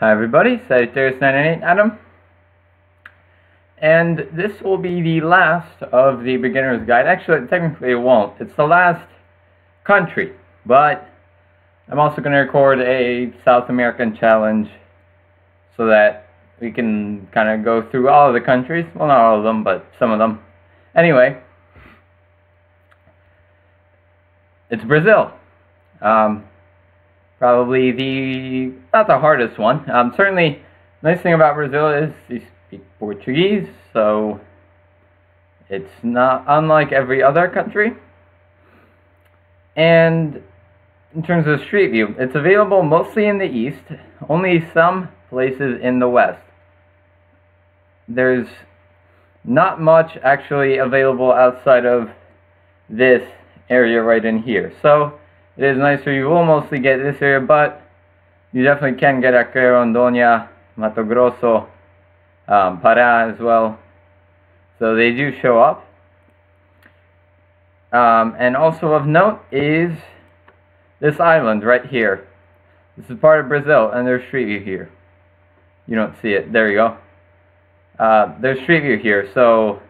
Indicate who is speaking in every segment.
Speaker 1: Hi everybody, Sagittarius998 Adam. And this will be the last of the beginner's guide. Actually, technically it won't. It's the last country, but I'm also going to record a South American challenge so that we can kind of go through all of the countries. Well, not all of them, but some of them. Anyway, it's Brazil. Um, probably the not the hardest one. Um, certainly, nice thing about Brazil is they speak Portuguese, so it's not unlike every other country. And in terms of Street View, it's available mostly in the east, only some places in the west. There's not much actually available outside of this area right in here. So it is nicer. You will mostly get this area, but you definitely can get Acre, Rondônia, Mato Grosso, um, Pará as well. So they do show up. Um, and also of note is this island right here. This is part of Brazil, and there's Street View here. You don't see it. There you go. Uh, there's Street View here, so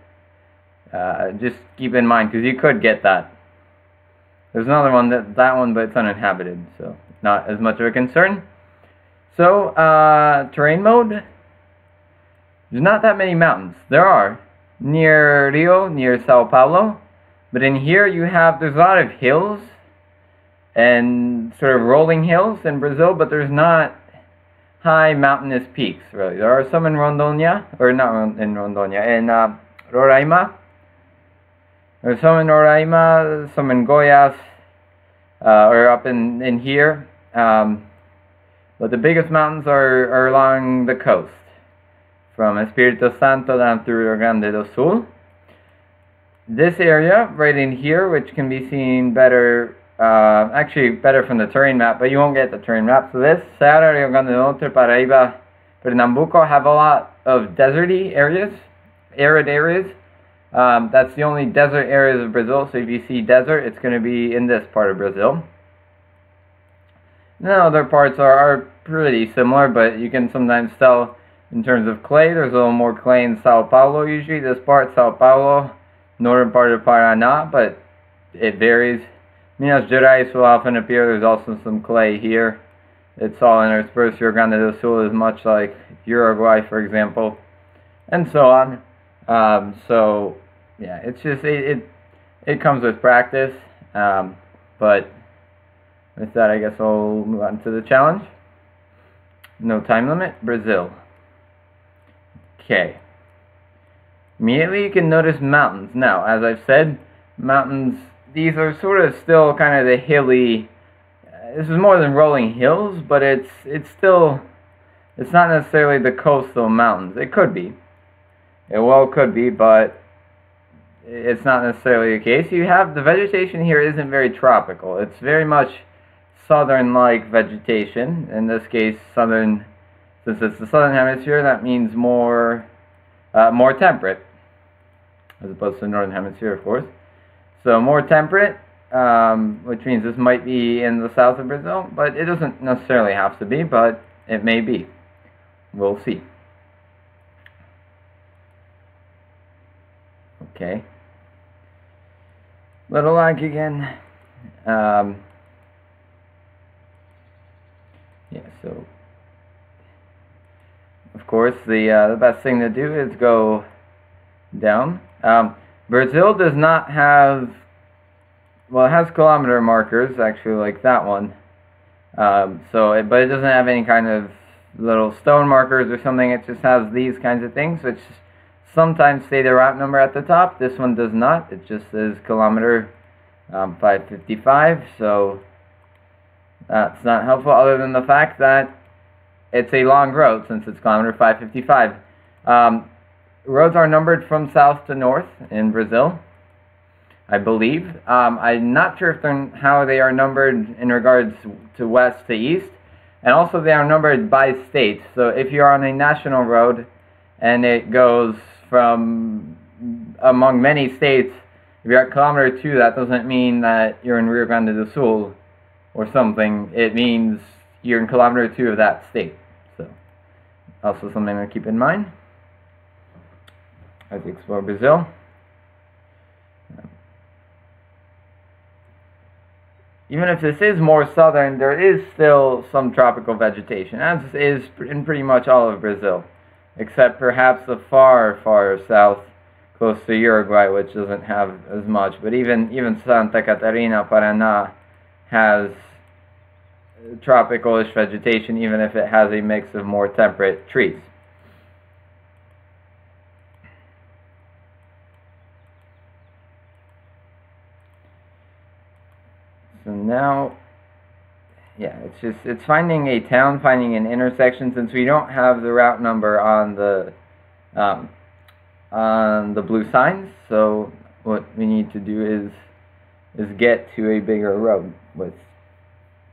Speaker 1: uh, just keep in mind, because you could get that. There's another one, that, that one, but it's uninhabited, so not as much of a concern. So, uh, terrain mode. There's not that many mountains. There are. Near Rio, near Sao Paulo. But in here you have, there's a lot of hills. And sort of rolling hills in Brazil, but there's not high mountainous peaks, really. There are some in Rondônia, or not in Rondônia, in uh, Roraima. Some in Roraima, some in Goiás, uh, or up in, in here. Um, but the biggest mountains are, are along the coast, from Espírito Santo down through Rio Grande do Sul. This area right in here, which can be seen better, uh, actually better from the terrain map, but you won't get the terrain map. So this, Ceará, Rio Grande do Norte, Paraíba, Pernambuco have a lot of deserty areas, arid areas. Um, that's the only desert areas of Brazil, so if you see desert, it's going to be in this part of Brazil. The other parts are, are pretty similar, but you can sometimes tell in terms of clay. There's a little more clay in Sao Paulo usually. This part, Sao Paulo, northern part of Paraná, but it varies. Minas Gerais will often appear. There's also some clay here. It's all interspersed. Rio Grande do Sul is much like Uruguay, for example, and so on. Um, so yeah, it's just it, it it comes with practice. Um, but with that, I guess I'll move on to the challenge. No time limit. Brazil. Okay. Immediately you can notice mountains. Now, as I've said, mountains, these are sort of still kind of the hilly, uh, this is more than rolling hills, but it's, it's still, it's not necessarily the coastal mountains. It could be. It well could be, but it's not necessarily the case. You have, the vegetation here isn't very tropical. It's very much southern-like vegetation. In this case, southern, since it's the southern hemisphere, that means more, uh, more temperate, as opposed to the northern hemisphere, of course. So more temperate, um, which means this might be in the south of Brazil, but it doesn't necessarily have to be, but it may be. We'll see. Okay. Little lag again. Um, yeah, so of course the uh, the best thing to do is go down. Um, Brazil does not have well, it has kilometer markers actually, like that one. Um, so, it, but it doesn't have any kind of little stone markers or something. It just has these kinds of things, which sometimes say the route number at the top. This one does not. It just says kilometer um, 555. So that's not helpful other than the fact that it's a long road since it's kilometer 555. Um, roads are numbered from south to north in Brazil, I believe. Um, I'm not sure if they're, how they are numbered in regards to west to east. And also they are numbered by state. So if you're on a national road and it goes from among many states, if you're at kilometer 2, that doesn't mean that you're in Rio Grande do Sul or something, it means you're in kilometer two of that state. So. also something to keep in mind as you explore Brazil. Even if this is more southern, there is still some tropical vegetation, as is in pretty much all of Brazil, except perhaps the far, far south, close to Uruguay, which doesn't have as much. But even even Santa Catarina, Paraná, has tropicalish vegetation, even if it has a mix of more temperate trees. So now, yeah, it's just, it's finding a town, finding an intersection, since we don't have the route number on the, um, on the blue signs, so what we need to do is, is get to a bigger road with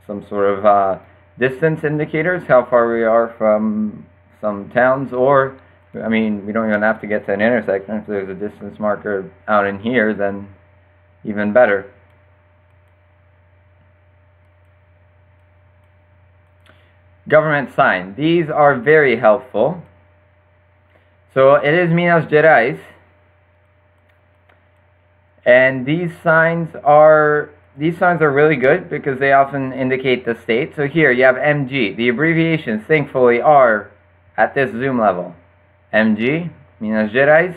Speaker 1: some sort of uh, distance indicators, how far we are from some towns, or, I mean, we don't even have to get to an intersection. If there's a distance marker out in here, then even better. Government sign. These are very helpful. So it is Minas Gerais. And these signs are these signs are really good because they often indicate the state. So here you have MG. The abbreviations, thankfully, are at this zoom level. MG, Minas Gerais.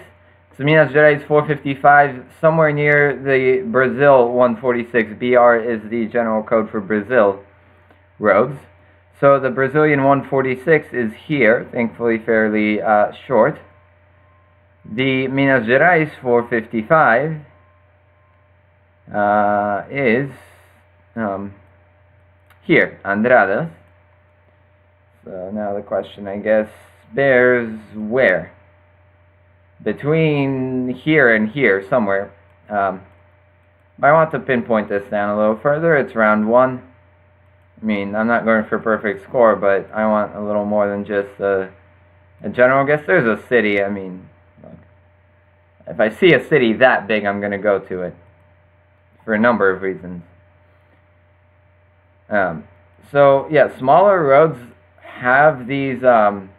Speaker 1: So Minas Gerais 455, somewhere near the Brazil 146. BR is the general code for Brazil roads. So the Brazilian 146 is here, thankfully fairly uh, short. The Minas Gerais 455 uh, is um, here, Andradas. So now the question, I guess, bears where? Between here and here, somewhere. Um, I want to pinpoint this down a little further. It's round one. I mean, I'm not going for perfect score, but I want a little more than just a, a general guess. There's a city, I mean, if I see a city that big, I'm going to go to it for a number of reasons. Um, so yeah, smaller roads have these um,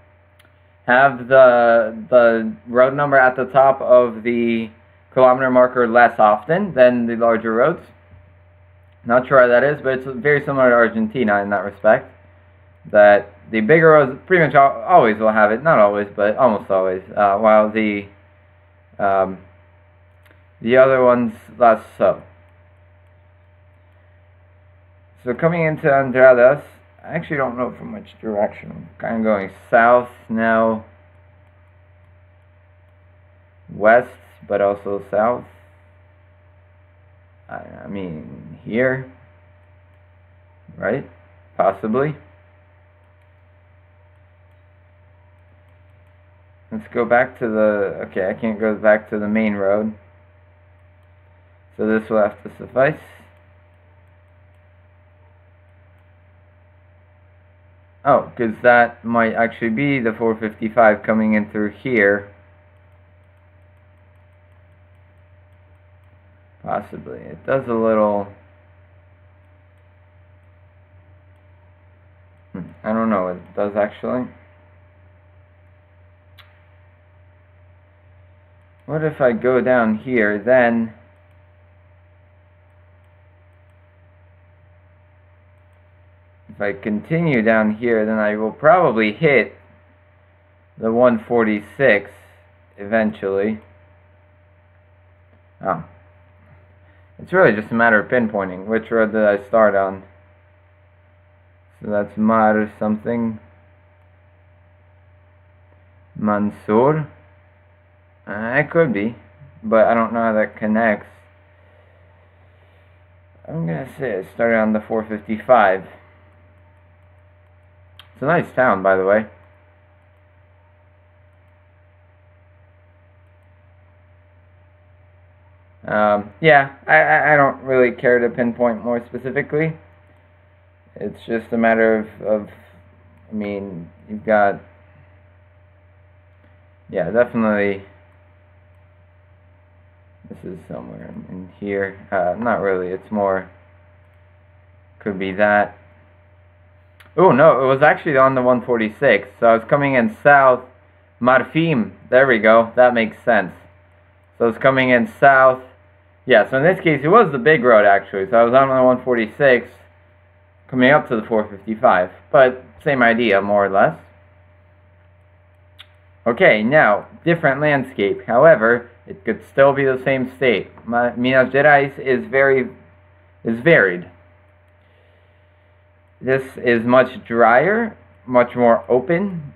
Speaker 1: have the the road number at the top of the kilometer marker less often than the larger roads. Not sure why that is, but it's very similar to Argentina in that respect. That the bigger roads pretty much always will have it, not always, but almost always. Uh, while the um, the other ones less so. So coming into Andradas, I actually don't know from which direction. I'm kind of going south now, west, but also south. I, mean, here, right? Possibly. Let's go back to the, okay, I can't go back to the main road. So this will have to suffice. Oh, because that might actually be the 455 coming in through here. Possibly. It does a little... Hmm, I don't know, what it does actually. What if I go down here, then... if I continue down here, then I will probably hit the 146 eventually. Oh. It's really just a matter of pinpointing. Which road did I start on? So that's Mar something. Mansur. Uh, it could be, but I don't know how that connects. I'm gonna say I started on the 455. It's a nice town, by the way. Um, yeah, I, I don't really care to pinpoint more specifically. It's just a matter of, of I mean, you've got, yeah, definitely, this is somewhere in, in here. Uh, not really, it's more, could be that. Oh no, it was actually on the 146. So I was coming in south, Marfim. There we go. That makes sense. So I was coming in south. Yeah, so in this case, it was the big road actually. So I was on the 146, coming up to the 455. But same idea, more or less. Okay, now, different landscape. However, it could still be the same state. Minas Gerais is very is varied. This is much drier, much more open,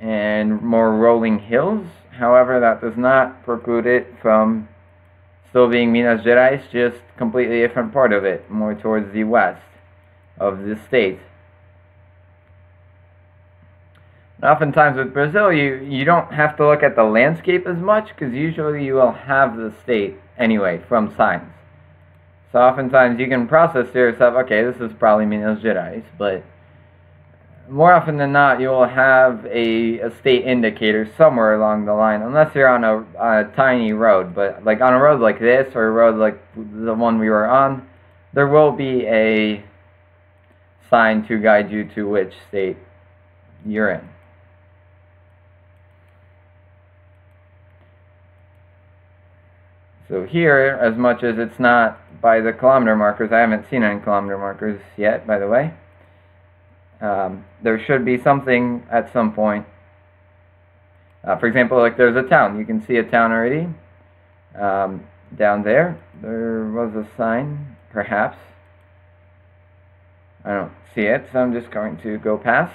Speaker 1: and more rolling hills. However, that does not preclude it from still being Minas Gerais, just completely different part of it, more towards the west of the state. Oftentimes with Brazil, you, you don't have to look at the landscape as much because usually you will have the state anyway from signs. So oftentimes you can process to yourself, okay, this is probably Minas Gerais, but more often than not, you will have a, a state indicator somewhere along the line, unless you're on a, on a tiny road. But like on a road like this or a road like the one we were on, there will be a sign to guide you to which state you're in. So here, as much as it's not by the kilometer markers, I haven't seen any kilometer markers yet, by the way. Um, there should be something at some point. Uh, for example, like there's a town. You can see a town already. Um, down there, there was a sign, perhaps. I don't see it, so I'm just going to go past.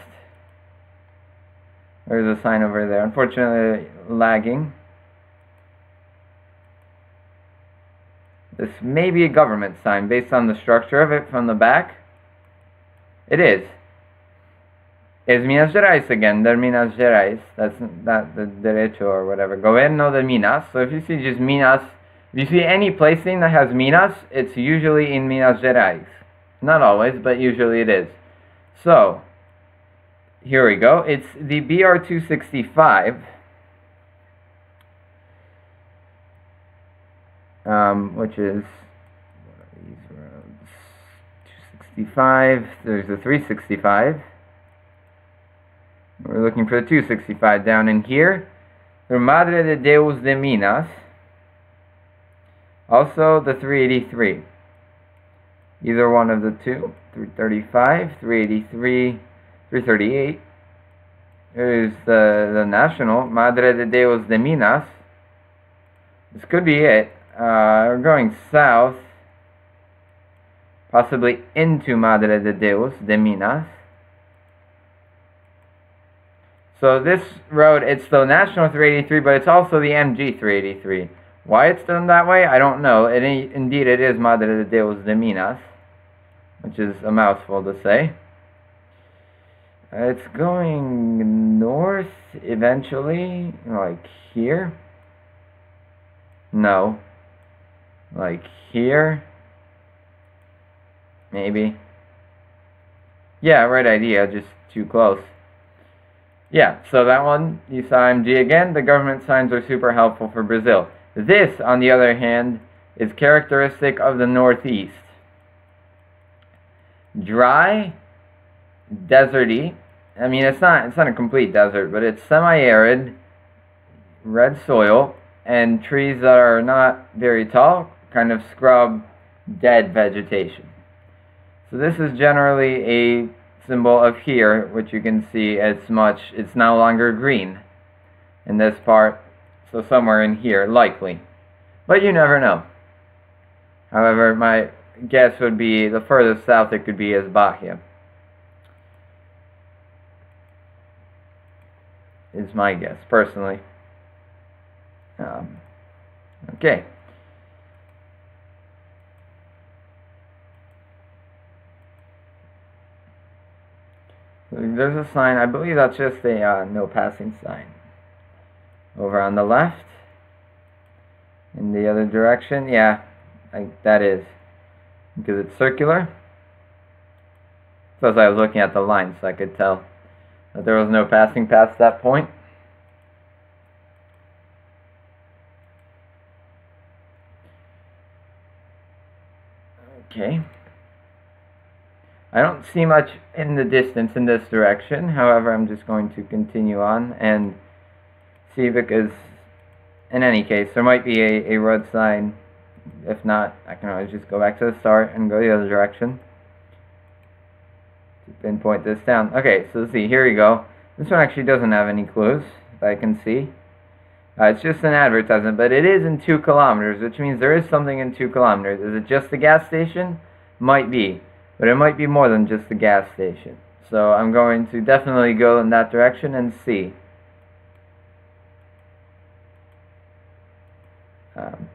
Speaker 1: There's a sign over there. Unfortunately, lagging. This may be a government sign based on the structure of it from the back. It is. It's Minas Gerais again. They're Minas Gerais. That's not the derecho or whatever. Governo de Minas. So if you see just Minas, if you see any placing that has Minas, it's usually in Minas Gerais. Not always, but usually it is. So, here we go. It's the BR265. um, which is these roads? 265. There's the 365. We're looking for the 265 down in here. The Madre de Deus de Minas. Also the 383. Either one of the two. 335, 383, 338. There's the, the national, Madre de Deus de Minas. This could be it. Uh, we're going south, possibly into Madre de Deus de Minas. So this road, it's the National 383, but it's also the MG 383. Why it's done that way, I don't know. It, indeed, it is Madre de Deus de Minas, which is a mouthful to say. It's going north eventually, like here. No like here maybe yeah right idea just too close yeah so that one you saw MG again the government signs are super helpful for Brazil this on the other hand is characteristic of the northeast dry deserty I mean it's not it's not a complete desert but it's semi-arid red soil and trees that are not very tall kind of scrub dead vegetation. So this is generally a symbol of here, which you can see as much, it's no longer green in this part, so somewhere in here, likely. But you never know. However, my guess would be the furthest south it could be is Bahia. Is my guess, personally. Um, okay. There's a sign, I believe that's just a uh, no passing sign. Over on the left. In the other direction, yeah, I, that is. Because it's circular. Plus I was looking at the line so I could tell that there was no passing past that point. Okay. I don't see much in the distance in this direction. However, I'm just going to continue on and see because in any case, there might be a, a road sign. If not, I can always just go back to the start and go the other direction. Pinpoint this down. Okay, so let's see, here we go. This one actually doesn't have any clues that I can see. Uh, it's just an advertisement, but it is in two kilometers, which means there is something in two kilometers. Is it just the gas station? Might be, but it might be more than just the gas station. So I'm going to definitely go in that direction and see. Um,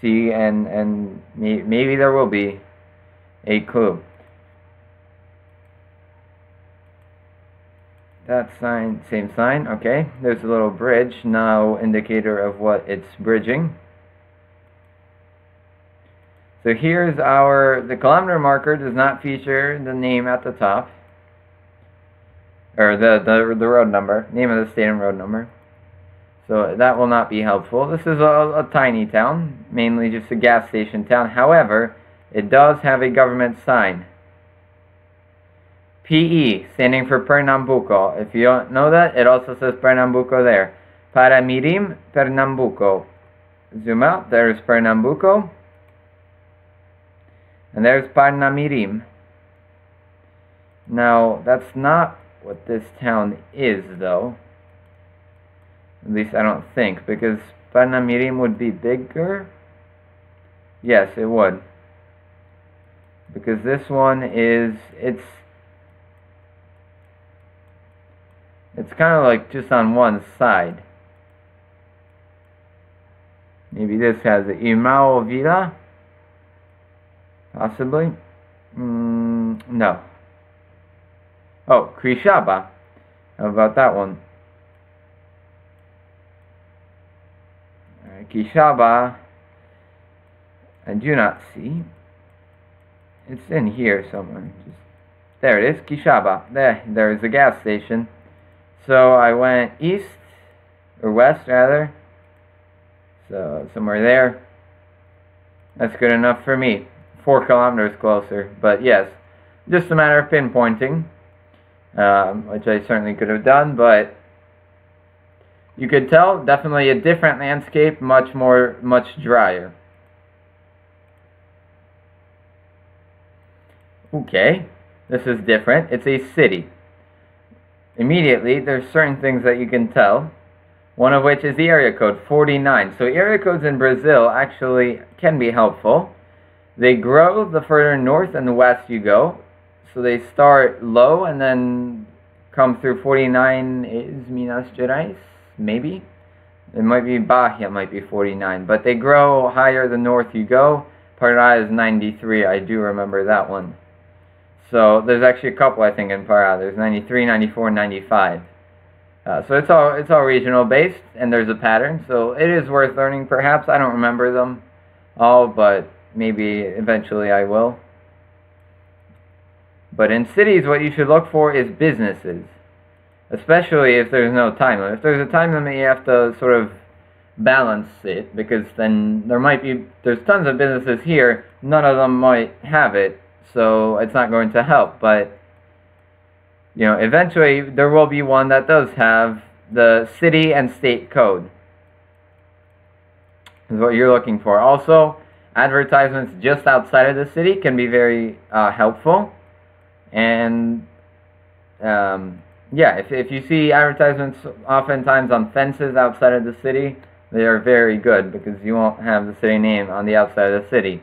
Speaker 1: see, and and may, maybe there will be a clue. That sign, same sign, okay. There's a little bridge, now indicator of what it's bridging. So here's our, the kilometer marker does not feature the name at the top. Or the, the, the road number, name of the state and road number. So that will not be helpful. This is a, a tiny town, mainly just a gas station town. However, it does have a government sign. PE, standing for Pernambuco. If you don't know that, it also says Pernambuco there. Parnamirim, Pernambuco. Zoom out, there's Pernambuco. And there's Parnamirim. Now, that's not what this town is, though. At least I don't think, because Parnamirim would be bigger. Yes, it would. Because this one is, it's It's kind of like just on one side. Maybe this has a Imao Vida? Possibly? Mm, no. Oh, Krishaba. How about that one? Right, Kishaba, I do not see. It's in here somewhere. Just there it is, Kishaba. There, there is a gas station. So I went east, or west rather. So somewhere there. That's good enough for me. Four kilometers closer. But yes, just a matter of pinpointing. Um, which I certainly could have done, but you could tell definitely a different landscape, much more, much drier. Okay, this is different. It's a city immediately there's certain things that you can tell. One of which is the area code 49. So area codes in Brazil actually can be helpful. They grow the further north and west you go. So they start low and then come through 49 is Minas Gerais, maybe. It might be Bahia, might be 49, but they grow higher the north you go. Pará is 93, I do remember that one. So there's actually a couple I think in Pará. There's 93, 94, 95. Uh, so it's all it's all regional based, and there's a pattern. So it is worth learning. Perhaps I don't remember them all, but maybe eventually I will. But in cities, what you should look for is businesses, especially if there's no time limit. If there's a time limit, you have to sort of balance it because then there might be there's tons of businesses here. None of them might have it, so it's not going to help. But you know, eventually there will be one that does have the city and state code. Is what you're looking for. Also, advertisements just outside of the city can be very uh, helpful. And um, yeah, if if you see advertisements oftentimes on fences outside of the city, they are very good because you won't have the city name on the outside of the city.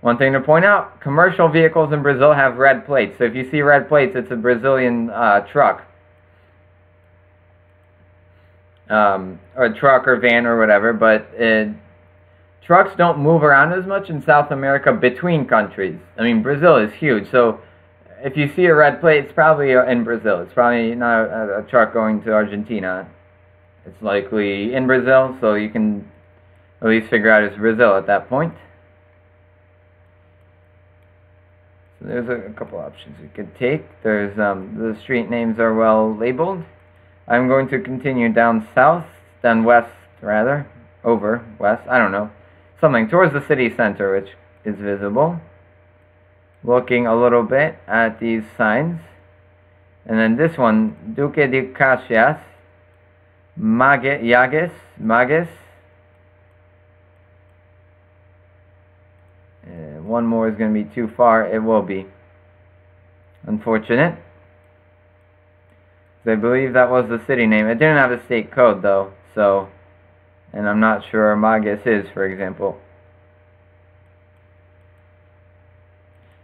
Speaker 1: One thing to point out, commercial vehicles in Brazil have red plates. So if you see red plates, it's a Brazilian uh, truck. Um, or truck or van or whatever, but it, trucks don't move around as much in South America between countries. I mean, Brazil is huge, so if you see a red plate, it's probably in Brazil. It's probably not a, a truck going to Argentina. It's likely in Brazil, so you can at least figure out it's Brazil at that point. So there's a, a couple options we could take. There's um, the street names are well labeled. I'm going to continue down south, then west rather, over west. I don't know, something towards the city center, which is visible. looking a little bit at these signs. And then this one, Duque de Caxias, Mages, Yages, Mages. Uh, one more is going to be too far. It will be. Unfortunate. I believe that was the city name. It didn't have a state code though, so, and I'm not sure my guess is, for example.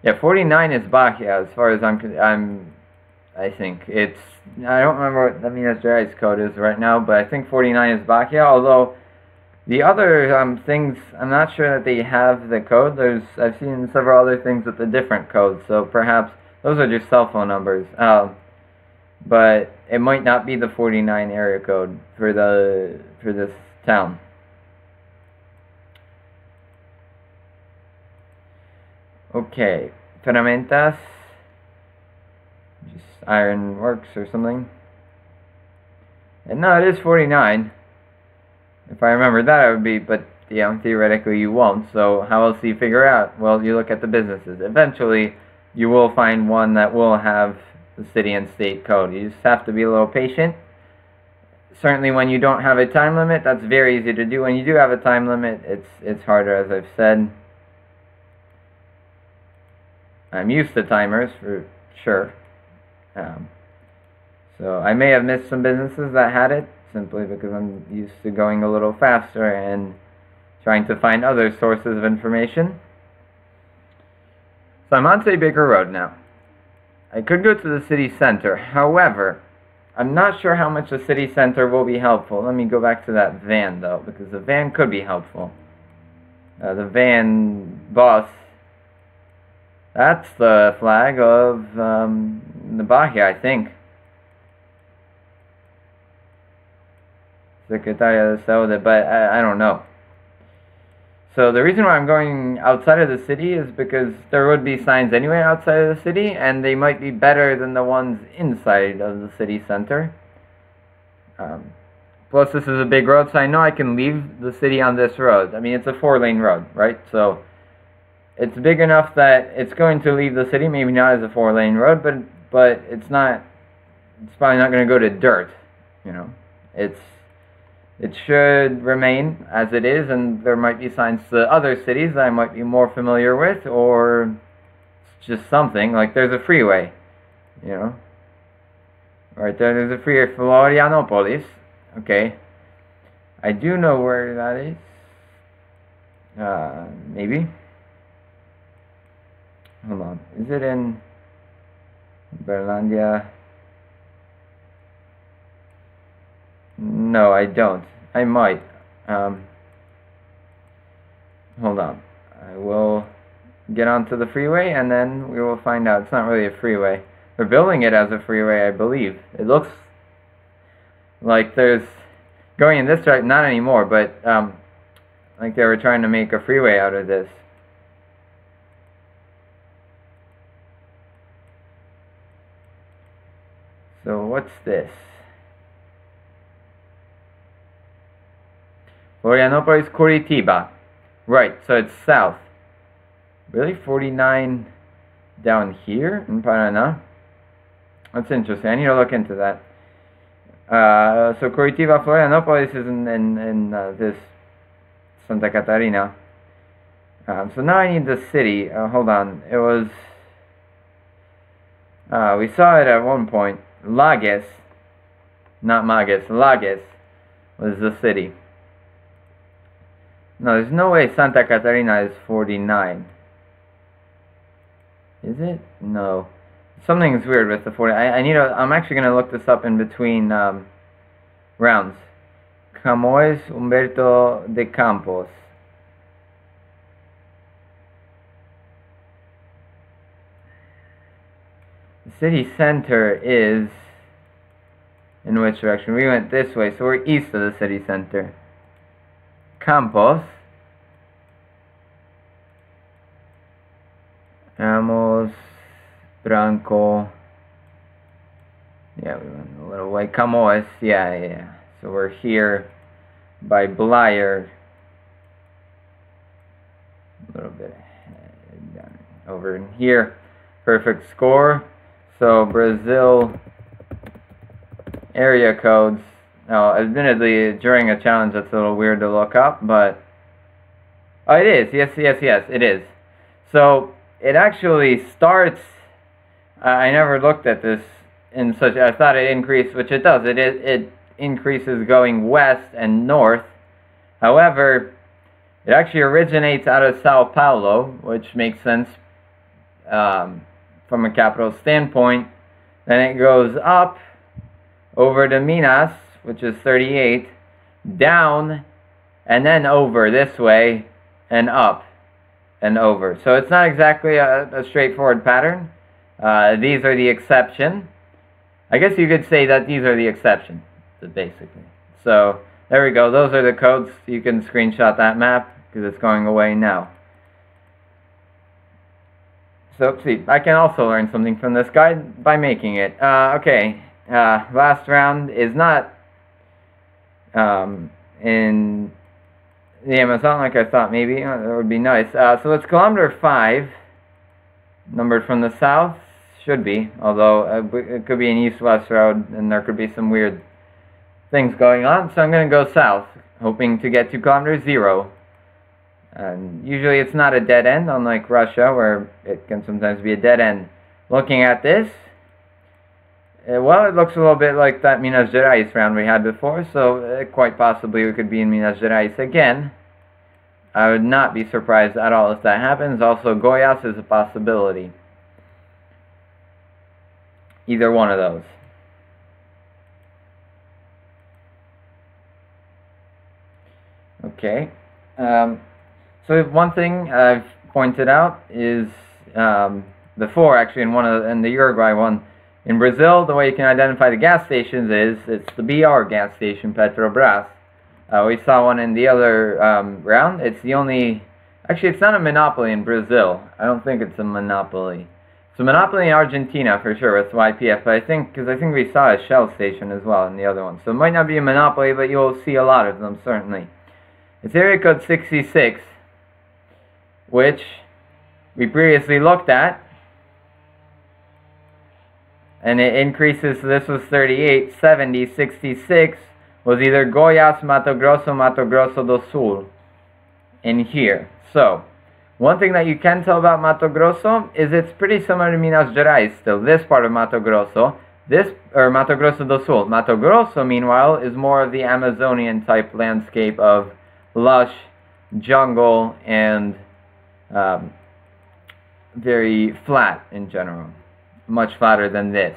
Speaker 1: Yeah, 49 is Bahia, as far as I'm, I'm, I think. It's, I don't remember what the Minas code is right now, but I think 49 is Bahia, although the other um, things, I'm not sure that they have the code. There's, I've seen several other things with a different code, so perhaps those are just cell phone numbers. Um, but it might not be the 49 area code for the for this town. Okay, ferramentas, just iron works or something. And no, it is 49. If I remember that, it would be, but know, theoretically you won't. So how else do you figure out? Well, you look at the businesses. Eventually, you will find one that will have the city and state code. You just have to be a little patient. Certainly when you don't have a time limit, that's very easy to do. When you do have a time limit, it's, it's harder, as I've said. I'm used to timers, for sure. Um, so I may have missed some businesses that had it, simply because I'm used to going a little faster and trying to find other sources of information. So I'm on Say Baker Road now. I could go to the city center. However, I'm not sure how much the city center will be helpful. Let me go back to that van, though, because the van could be helpful. Uh, the van bus, that's the flag of um, I think. Secretaria de Saúde, but I, I don't know. So the reason why I'm going outside of the city is because there would be signs anyway outside of the city, and they might be better than the ones inside of the city center. Um, plus, this is a big road, so I know I can leave the city on this road. I mean, it's a four-lane road, right? So it's big enough that it's going to leave the city, maybe not as a four-lane road, but but it's not. It's probably not going to go to dirt, you know. It's it should remain as it is, and there might be signs to other cities that I might be more familiar with, or it's just something, like there's a freeway, you know. Right there, there's a freeway, Florianopolis, okay. I do know where that is. Uh, maybe. Hold on, is it in Berlandia? No, I don't. I might. Um, hold on. I will get onto the freeway and then we will find out. It's not really a freeway. They're building it as a freeway, I believe. It looks like there's going in this direction, not anymore, but um, like they were trying to make a freeway out of this. So what's this? Florianopolis, Curitiba. Right, so it's south. Really? 49 down here in Paraná? That's interesting. I need to look into that. Uh, so Curitiba, Florianopolis is in, in, in uh, this Santa Catarina. Um, so now I need the city. Uh, hold on. It was... Uh, we saw it at one point. Lages, not Mages, Lages was the city. No, there's no way Santa Catarina is 49. Is it? No. Something's weird with the 40. I, I need to, I'm actually going to look this up in between um, rounds. Camões Humberto de Campos. The city center is in which direction? We went this way, so we're east of the city center. Campos. Amos, Branco. Yeah, we went a little way. Camões, yeah, yeah. So we're here by Blair. A little bit down. over in here. Perfect score. So Brazil area codes. Now, admittedly, during a challenge, that's a little weird to look up, but oh, it is. Yes, yes, yes, it is. So it actually starts. I never looked at this in such. I thought it increased, which it does. It it, it increases going west and north. However, it actually originates out of Sao Paulo, which makes sense um, from a capital standpoint. Then it goes up over to Minas, which is 38, down, and then over this way, and up, and over. So it's not exactly a, a straightforward pattern. Uh, these are the exception. I guess you could say that these are the exception, basically. So there we go. Those are the codes. You can screenshot that map because it's going away now. So see, I can also learn something from this guide by making it. Uh, okay, uh, last round is not um, in the Amazon like I thought maybe. Uh, that would be nice. Uh, so it's kilometer 5, numbered from the south. Should be, although uh, it could be an east-west road and there could be some weird things going on. So I'm going to go south, hoping to get to kilometer 0. And usually it's not a dead end, unlike Russia, where it can sometimes be a dead end. Looking at this, uh, well, it looks a little bit like that Minas Gerais round we had before, so uh, quite possibly we could be in Minas Gerais again. I would not be surprised at all if that happens. Also, Goiás is a possibility. Either one of those. Okay. Um, so one thing I've pointed out is um, before, actually, in one of the, in the Uruguay one, in Brazil, the way you can identify the gas stations is it's the BR gas station, Petrobras. Uh, we saw one in the other um, round. It's the only, actually, it's not a monopoly in Brazil. I don't think it's a monopoly. It's a monopoly in Argentina for sure with YPF, but I think, because I think we saw a Shell station as well in the other one. So it might not be a monopoly, but you'll see a lot of them, certainly. It's area code 66, which we previously looked at and it increases. So this was 38, 70, 66 was either Goiás, Mato Grosso, Mato Grosso do Sul in here. So, one thing that you can tell about Mato Grosso is it's pretty similar to Minas Gerais still. This part of Mato Grosso, this, or Mato Grosso do Sul. Mato Grosso, meanwhile, is more of the Amazonian type landscape of lush jungle and um, very flat in general much flatter than this.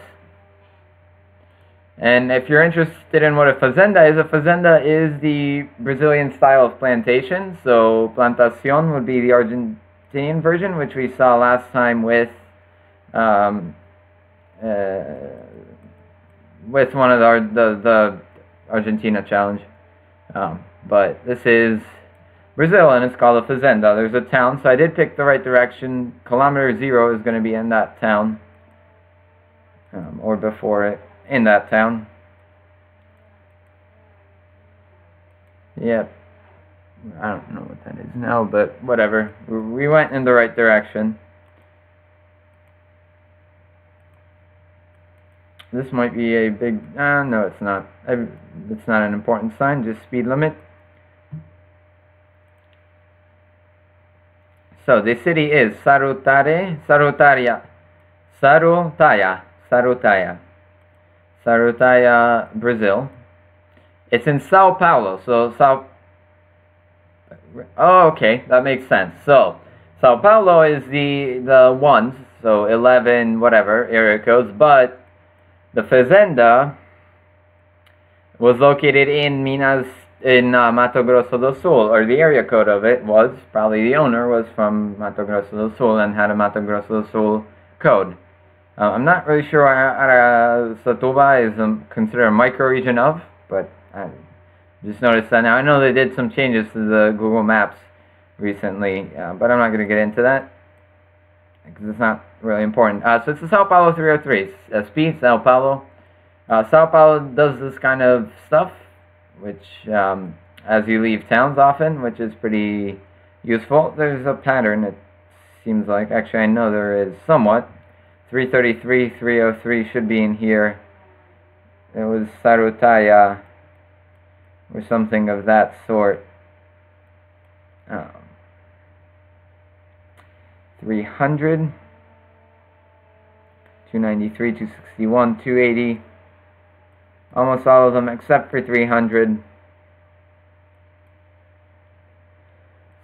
Speaker 1: And if you're interested in what a fazenda is, a fazenda is the Brazilian style of plantation. So plantación would be the Argentinian version, which we saw last time with um, uh, with one of the the, the Argentina challenge. Um, but this is Brazil, and it's called a fazenda. There's a town, so I did pick the right direction. Kilometer zero is going to be in that town um, or before it in that town. Yep. I don't know what that is now, but whatever. We went in the right direction. This might be a big... Uh, no, it's not. It's not an important sign, just speed limit. So, the city is Sarutare, Sarutaria, Sarutaya. Sarutaya. Sarutaya, Brazil. It's in Sao Paulo, so Sao... Oh, okay, that makes sense. So, Sao Paulo is the, the ones, so 11 whatever area codes, but the Fazenda was located in Minas, in uh, Mato Grosso do Sul, or the area code of it was, probably the owner was from Mato Grosso do Sul and had a Mato Grosso do Sul code. Uh, I'm not really sure Araçatuba is um, considered a microregion of, but I just noticed that now. I know they did some changes to the Google Maps recently, uh, but I'm not going to get into that because it's not really important. Uh, so it's the Sao Paulo 303, SP, Sao Paulo. Uh, Sao Paulo does this kind of stuff, which um, as you leave towns often, which is pretty useful. There's a pattern. it seems like. Actually, I know there is somewhat. 333, 303 should be in here. It was Sarutaya or something of that sort. Um, 300, 293, 261, 280. Almost all of them except for 300.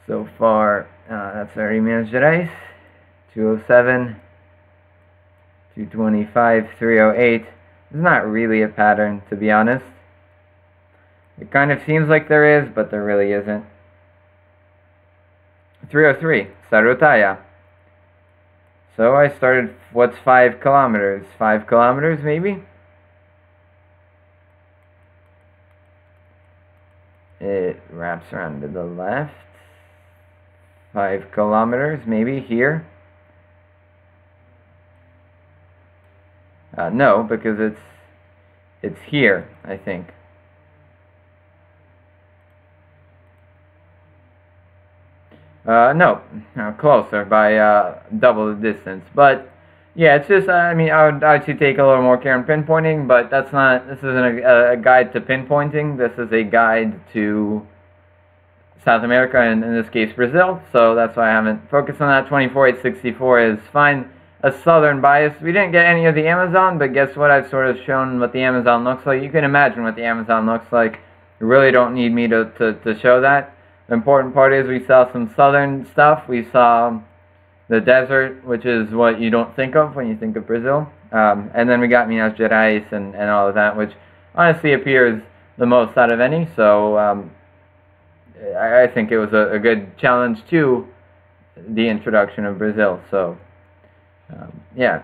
Speaker 1: So far, uh, that's our Minas Gerais. 207, 225, 308. It's not really a pattern, to be honest. It kind of seems like there is, but there really isn't. 303, Sarutaiá. So I started, what's 5 kilometers? 5 kilometers, maybe? It wraps around to the left. 5 kilometers, maybe, here. Uh, no, because it's it's here, I think. Uh, no, no, closer by uh, double the distance. But yeah, it's just I mean I would actually take a little more care in pinpointing, but that's not this isn't a, a guide to pinpointing. This is a guide to South America and in this case Brazil. So that's why I haven't focused on that. 24864 is fine. A southern bias. We didn't get any of the Amazon, but guess what? I've sort of shown what the Amazon looks like. You can imagine what the Amazon looks like. You really don't need me to, to, to show that. The important part is we saw some southern stuff. We saw the desert, which is what you don't think of when you think of Brazil. Um, and then we got Minas Gerais and, and all of that, which honestly appears the most out of any. So um, I, I, think it was a, a, good challenge to the introduction of Brazil. So um, yeah,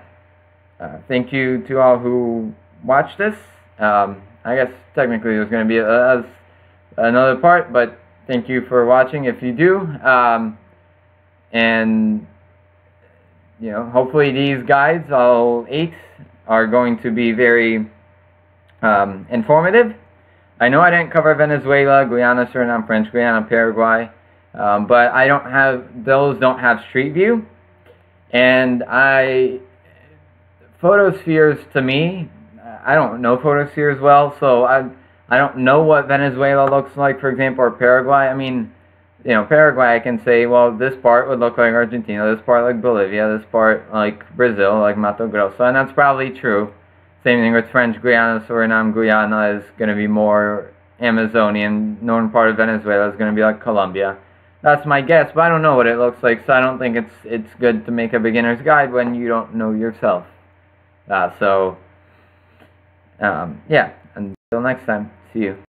Speaker 1: uh, thank you to all who watched this. Um, I guess technically there's going to be a, a, another part, but thank you for watching if you do. Um, and, you know, hopefully these guides, all eight, are going to be very um, informative. I know I didn't cover Venezuela, Guyana, Suriname, French Guiana, Paraguay, um, but I don't have, those don't have Street View. And I, photospheres to me, I don't know photospheres well, so I I don't know what Venezuela looks like, for example, or Paraguay. I mean, you know, Paraguay, I can say, well, this part would look like Argentina, this part like Bolivia, this part like Brazil, like Mato Grosso, and that's probably true. Same thing with French Guiana, Suriname, Guyana is going to be more Amazonian. Northern part of Venezuela is going to be like Colombia. That's my guess, but I don't know what it looks like, so I don't think it's it's good to make a beginner's guide when you don't know yourself. Uh, so, um, yeah, until next time. See you.